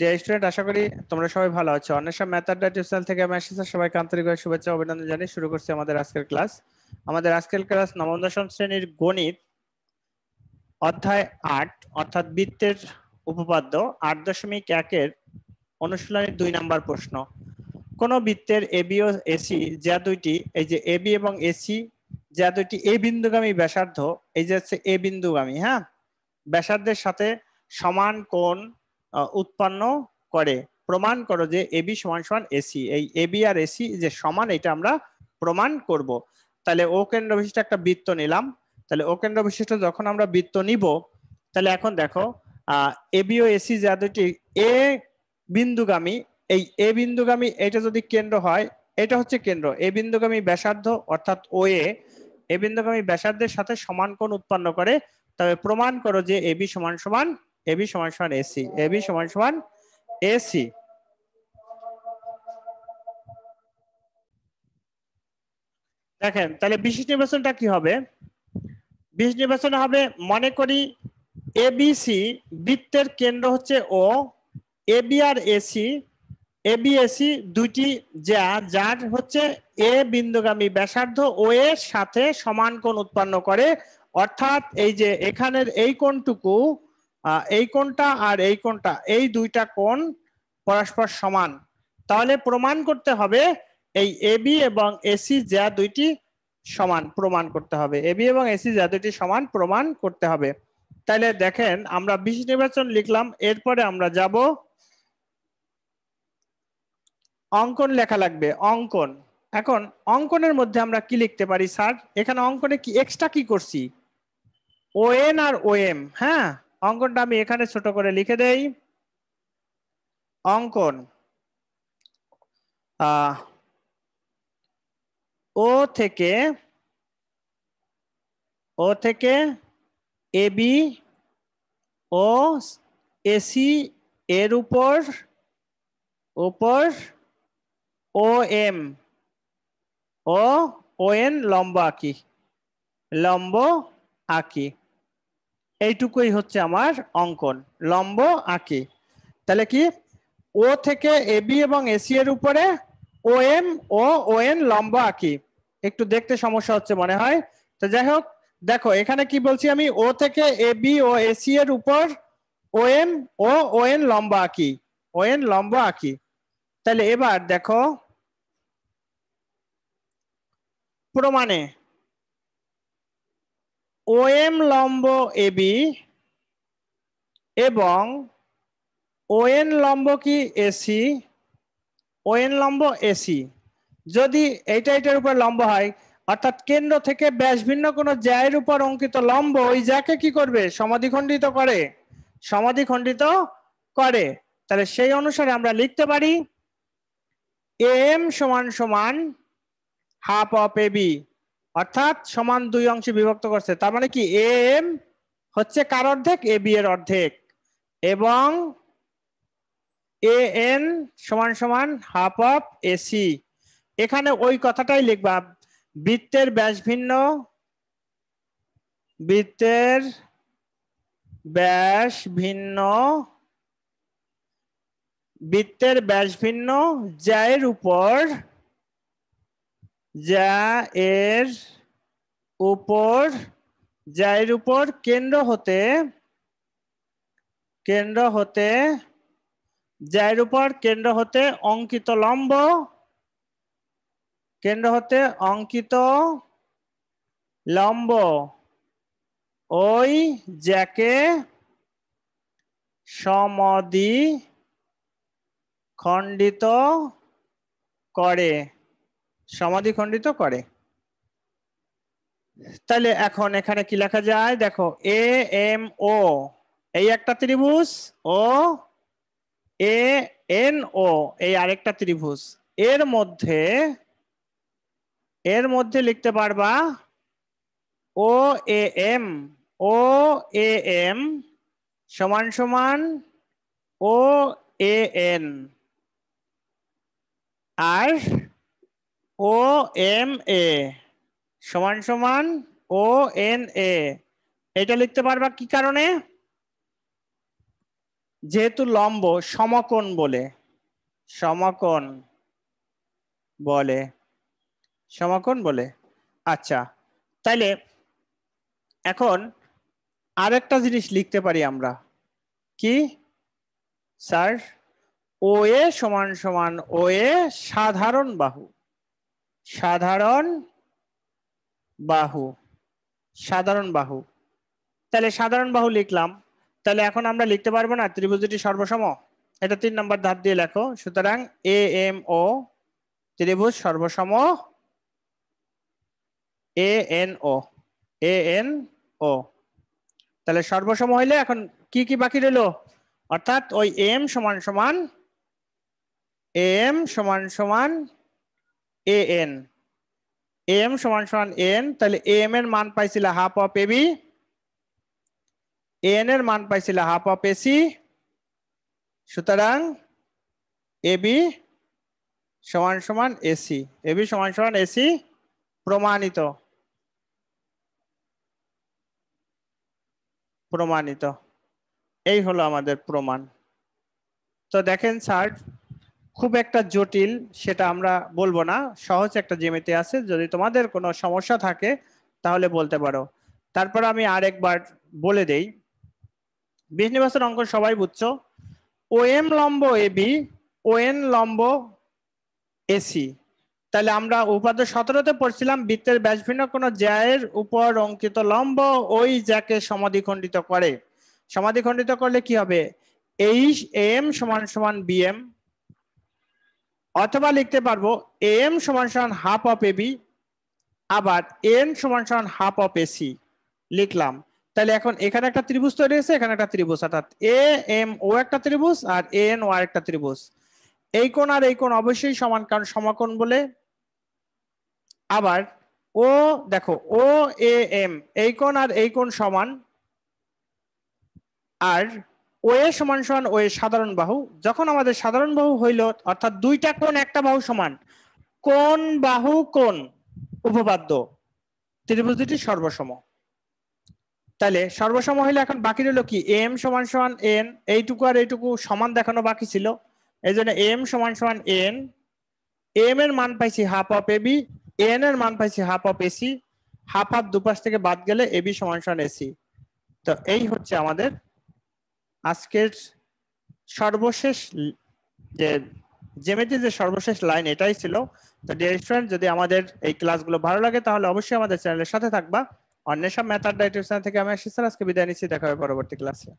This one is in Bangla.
ডিয়ার স্টুডেন্ট আশা করি তোমরা সবাই ভালো আছো। অন্বেষণ ম্যাথড টিউশন থেকে আমি আসছি সবাইকে আন্তরিকভাবে শুভেচ্ছা অভিনন্দন জানিয়ে শুরু করছি আমাদের আজকের ক্লাস। আমাদের আজকের ক্লাস নবম দশম শ্রেণির গণিত অধ্যায় আট, অর্থাৎ বৃত্তের উপপাদ্য আট দশমিক একের অনুশীলনের দুই নাম্বার প্রশ্ন। কোন বৃত্তের এবি ও এসি যা দুইটি, এই যে এবি এবং এসি যা দুইটি এ বিন্দুগামী ব্যাসার্ধ, এই যে হচ্ছে এ বিন্দুগামী হ্যাঁ? ব্যাসার্ধের সাথে সমান কোণ উৎপন্ন করে। প্রমাণ করো যে এবি সমান সমান এসি এই এবি আর এসি যে সমান, এটা আমরা প্রমাণ করব। তাহলে ও কেন্দ্র বিশিষ্ট একটা বৃত্ত নিলাম। তাহলে ও কেন্দ্র বিশিষ্ট যখন আমরা বৃত্ত নিব, তাহলে এখন দেখো এবি ও এসি যা দুটি এ বিন্দুগামী, এই এ বিন্দুগামী এটা যদি কেন্দ্র হয়, এটা হচ্ছে কেন্দ্র। এ বিন্দুগামী ব্যাসার্ধ অর্থাৎ ও এ এ বিন্দুগামী ব্যাসার্ধের সাথে সমান কোণ উৎপন্ন করে। তবে প্রমাণ করো যে এবি সমান সমান এবি সমান সমান এসি এবি সমান সমান এসি দেখেন, তাহলে বিশেষ নির্বাচনটা কি হবে? বিশেষ নির্বাচন হবে, মনে করি এবিসি বৃত্তের কেন্দ্র হচ্ছে ও এবি আর এসি এবিএসি দুইটি যা, যার হচ্ছে এ বিন্দুগামী ব্যাসার্ধ ও এর সাথে সমান কোণ উৎপন্ন করে। অর্থাৎ এই যে এখানের এই কোণটুকু এই কোণটা আর এই কোণটা, এই দুইটা কোণ পরস্পর সমান। তাহলে প্রমাণ করতে হবে এই এবি এবং এসি যা দুইটি সমান প্রমাণ করতে হবে। এবি এবং এসি যা দুইটি সমান প্রমাণ করতে হবে। তাহলে দেখেন, আমরা বিশেষ নির্বাচন লিখলাম, এরপরে আমরা যাব অঙ্কন লেখা লাগবে, অঙ্কন। এখন অঙ্কনের মধ্যে আমরা কি লিখতে পারি, স্যার? এখানে অঙ্কনে কি এক্সট্রা কি করছি? ও এন আর ও এম হ্যাঁ? অঙ্কনটা আমি এখানে ছোট করে লিখে দেই। অঙ্কন ও থেকে ও থেকে এবি ও এসি এর উপর উপর, ও, এম, ও ও, এন, লম্ব আঁকি লম্ব আঁকি। এইটুকুই হচ্ছে আমার অঙ্কন। লম্ব আঁকি। তাহলে কি? ও থেকে এবি এবং এসি এর উপরে ও এম ও ও এন লম্ব আঁকি। একটু দেখতে সমস্যা হচ্ছে মনে হয়। তো যাই হোক, দেখো, এখানে কি বলছি আমি? ও থেকে এবি ও এসি এর উপর ও এম ও ও এন লম্ব আঁকি। ও এন লম্ব আঁকি। তাহলে এবার দেখো, প্রমাণে ওএম লম্ব এবি এবং ওএন লম্ব কি এসি ওএন লম্ব এসি যদি এইটা এটার উপর লম্ব হয়, অর্থাৎ কেন্দ্র থেকে ব্যাস ভিন্ন কোনো জ্যায়ের উপর অঙ্কিত লম্ব, ওই জ্যাকে কি করবে? সমাধিখণ্ডিত করে। সমাধিখণ্ডিত করে। তাহলে সেই অনুসারে আমরা লিখতে পারি এম সমান সমান হাফ অফ এবি অর্থাৎ সমান দুই অংশে বিভক্ত করছে। তার মানে কি? এম হচ্ছে কার অর্ধেক? এ বি এর অর্ধেক। এবং এ এন সমান সমান হাফ অফ এসি এখানে ওই কথাটাই লিখবা। বৃত্তের ব্যাস ভিন্ন। বৃত্তের ব্যাস ভিন্ন। বৃত্তের ব্যাস ভিন্ন। জ্যায়ের উপর যা এর উপর, যা এর উপর কেন্দ্র হতে কেন্দ্র হতে যার উপর কেন্দ্র হতে অঙ্কিত লম্ব, কেন্দ্র হতে অঙ্কিত লম্ব। ওই যাকে সমদি খণ্ডিত করে। সমাধি খণ্ডিত করে। তাহলে এখন এখানে কি লেখা যায়? দেখো, এ, এম, ও। এই একটা ত্রিভুজ, ও, এ, এন, ও। এই আরেকটা ত্রিভুজ। এর মধ্যে এর মধ্যে লিখতে পারবা, ও, এ, এম। ও, এ, এম সমান সমান, ও, এ, N. R O M A সমান সমান ও এন এ এটা লিখতে পারবা কি কারণে? যেহেতু লম্ব, সমকোণ বলে। সমকোণ বলে। সমকোণ বলে। আচ্ছা তাইলে এখন আরেকটা জিনিস লিখতে পারি আমরা। কি? স্যার ও এ সমান সমান ও এ সাধারণ বাহু। সাধারণ বাহু সাধারণ বাহু। তাহলে সাধারণ বাহু লিখলাম। তাহলে এখন আমরা লিখতে পারব না, ত্রিভুজটি সর্বসম? এটা তিন নম্বর ধাপ দিয়ে লেখো। সুতরাং এ এম ও ত্রিভুজ সর্বসম। A N O A N O তাহলে সর্বসম হইলে এখন কি কি বাকি রইল? অর্থাৎ ওই এম সমান সমান এম সমান সমান এ এন এম সমান সমান এন তাহলে এম এর মান পাইছিল হাফ অফ এবি এন এর মান পাইছিল হাফ অফ এসি সুতরাং এবি সমান সমান এসি এবি সমান সমান এসি প্রমাণিত। প্রমাণিত। এই হলো আমাদের প্রমাণ। তো দেখেন স্যার খুব একটা জটিল সেটা আমরা বলব না। সহজ একটা জেমেতে আছে। যদি তোমাদের কোনো সমস্যা থাকে, তাহলে বলতে পারো। তারপর আমি আরেকবার বলে দেই। বিশ নিবাসের অঙ্ক সবাই বুঝছ? ও এম লম্ব এ বি ও এন লম্ব এসি তাহলে আমরা উপাদ্য সতেরোতে পড়ছিলাম, বৃত্তের ব্যাসভিন্ন কোন জ্যায়ের উপর অঙ্কিত লম্ব ওই জ্যাকে সমাধিখণ্ডিত করে। সমাধিখণ্ডিত করলে কি হবে? এইচ এম সমান সমান বিএম অথবা লিখতে পারব এম সমান সমান হাফ অফ এবি আবার এন সমান সমান হাফ অফ এসি লিখলাম। তাহলে এখন এখানে একটা ত্রিভুজ তৈরি হয়েছে, এখানে একটা ত্রিভুজ, অর্থাৎ এ, এম, ও একটা ত্রিভুজ আর এন, ও একটা ত্রিভুজ। এই কোণ আর এই কোণ অবশ্যই সমান, কারণ সমাকোণ বলে। আবার ও, দেখো, ও, এ, এম, এই কোণ আর এই কোণ সমান। আর ও এ সমান সমান ওয়ে সাধারণ বাহু। যখন আমাদের সাধারণ বাহু হইল, অর্থাৎ দুইটা কোণ, একটা বাহু সমান। কোন বাহু কোন উপপাদ্য। ত্রিভুজ দুটি সর্বসম। তাহলে সর্বসম হইলে এখন বাকি রইল কি? এম সমান সমান এন। এইটুকু আর এইটুকু সমান দেখানো বাকি ছিল। এই জন্য এম সমান সমান এন। এম এর মান পাইছি হাফ অফ এবি এন এর মান পাইছি half of AC half half দুপাশ থেকে বাদ গেলে এবি সমান সমান এসি তো এই হচ্ছে আমাদের আজকের সর্বশেষ যে জেমেটি যে সর্বশেষ লাইন এটাই ছিল। তো ডিয়ার স্টুডেন্ট যদি আমাদের এই ক্লাসগুলো ভালো লাগে, তাহলে অবশ্যই আমাদের চ্যানেলের সাথে থাকবা। অন্য সব ম্যাথার ডাইটিউশন থেকে আমি আশিস আজকে বিদায় নিচ্ছি, দেখা হবে পরবর্তী ক্লাসে